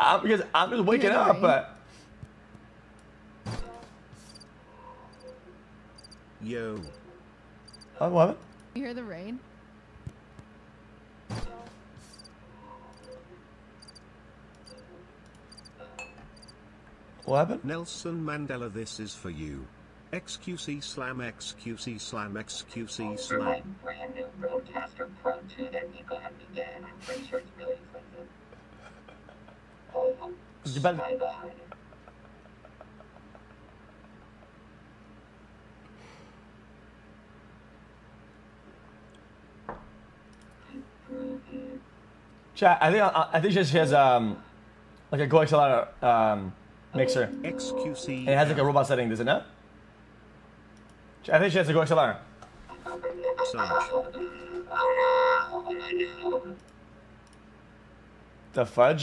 I'm, because I'm just waking up, but Yo. oh, what? You hear the rain? What happened? Nelson Mandela, this is for you. XQC slam XQC slam XQC slam. You better- sky behind it. Chat. I think I, I think she has um like a GoXLR um mixer. XQC. And it has like a robot setting, does it not? I think she has a GoXLR. Sarge. The fudge?